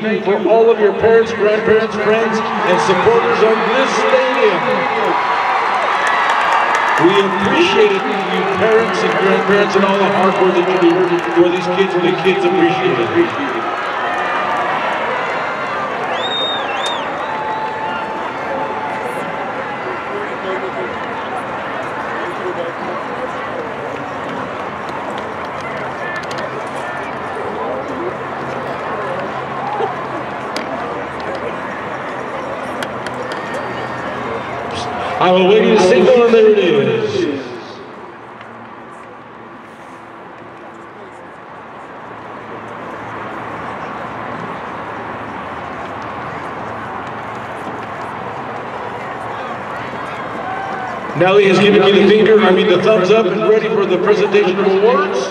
for all of your parents, grandparents, friends, and supporters of this stadium. We appreciate you parents and grandparents and all the hard work that you do for these kids, and the kids appreciate it. I will wait a signal and there it is. Nelly has given me the finger, I mean the thumbs up and ready for the presentation of awards.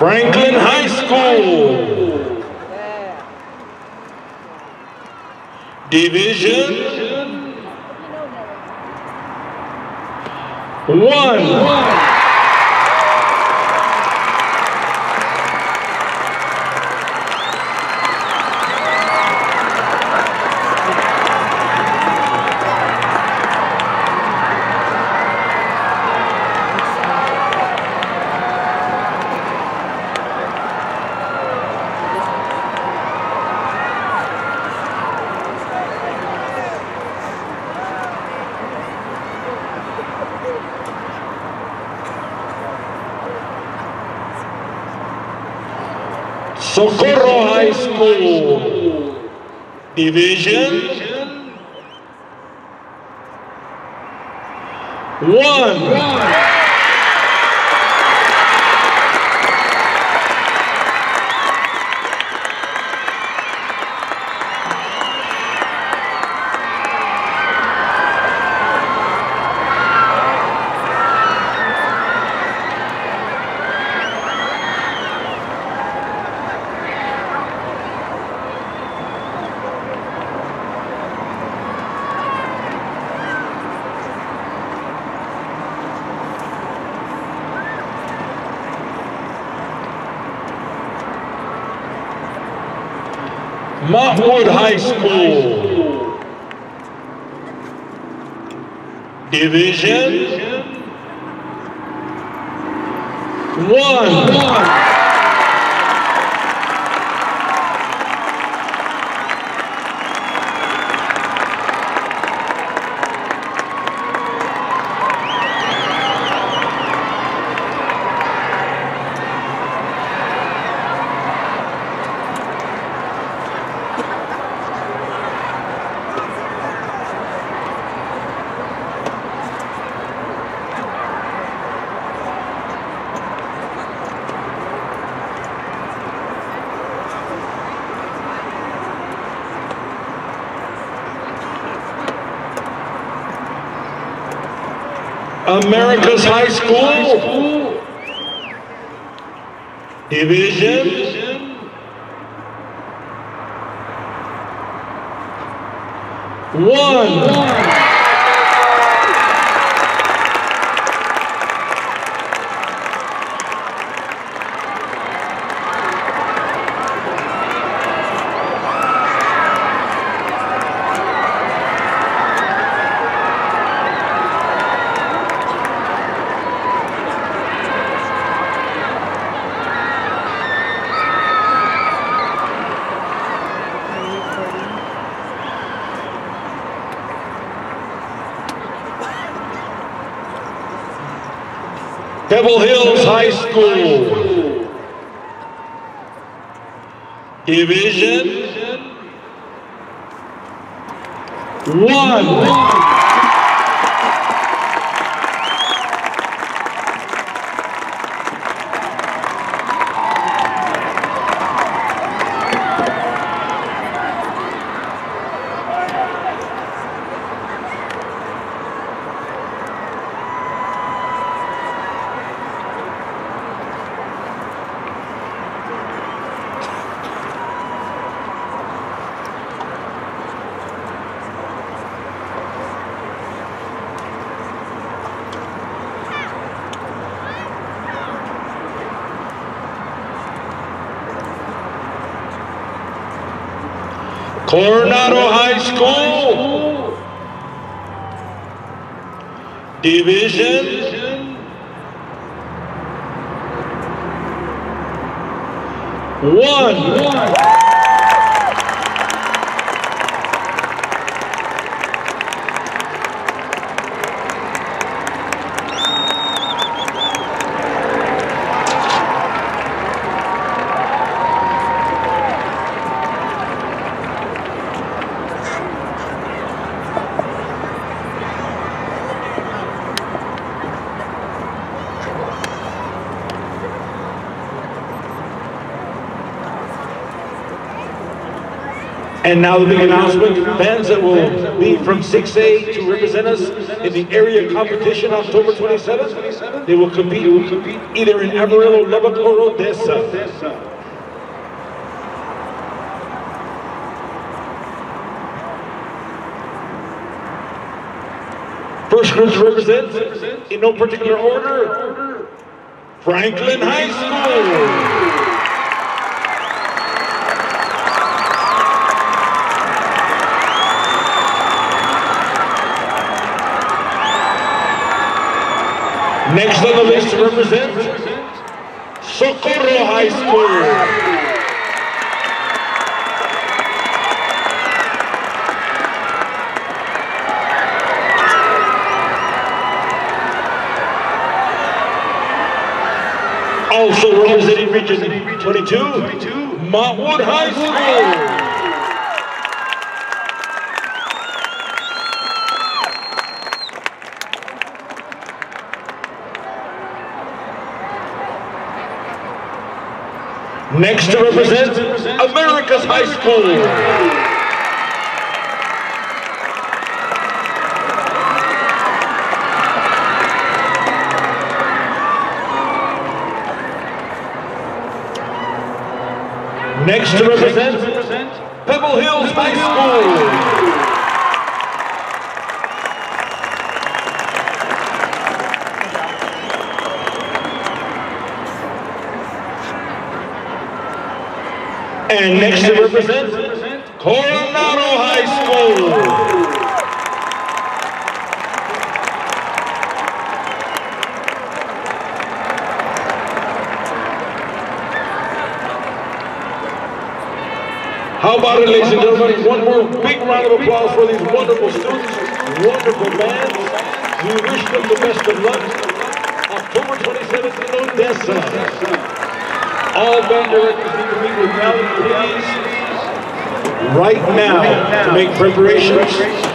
Franklin High School. Division One. Socorro High School Division One. Montwood High School. Division One. Americas High School Division One. Pebble Hills High School. Division One. Coronado High School. Division. One. And now the big announcement, bands that will be from 6A to represent us in the area competition October 27th, they will compete either in Amarillo, Lubbock, or Odessa. First group to represent, in no particular order, Franklin High School. Next on the list to represent, Socorro High School. Also representing Region 22, Montwood High School. Next to represent Americas High School. Next to represent Pebble Hills High School. And next to represent Coronado High School. How about it, ladies and gentlemen? One more big round of applause for these wonderful students, wonderful bands. We wish them the best of luck. October 27th in Odessa. Right now to make preparations